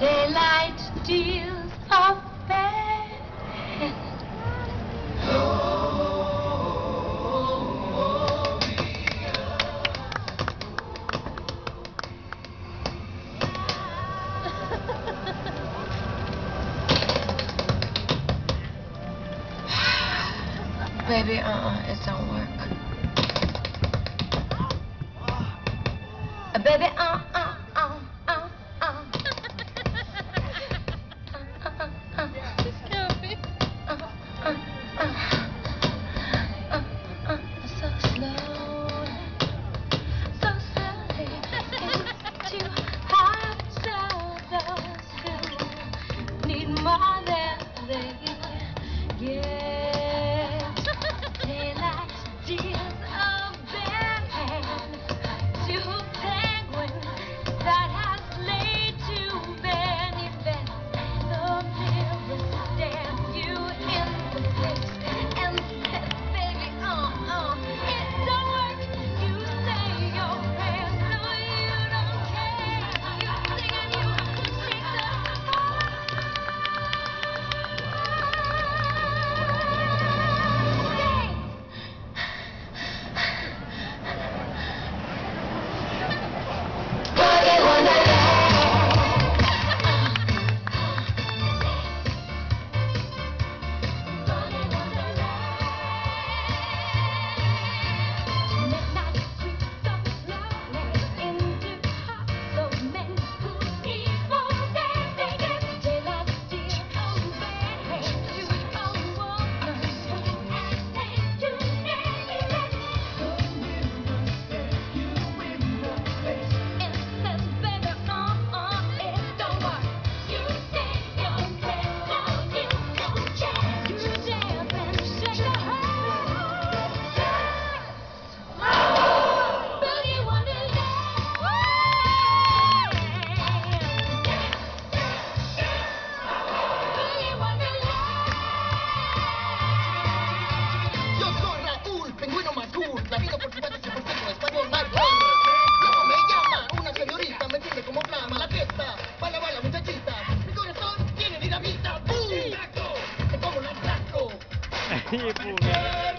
daylight steals Baby, uh-uh, it don't work. Uh, baby, uh 你不能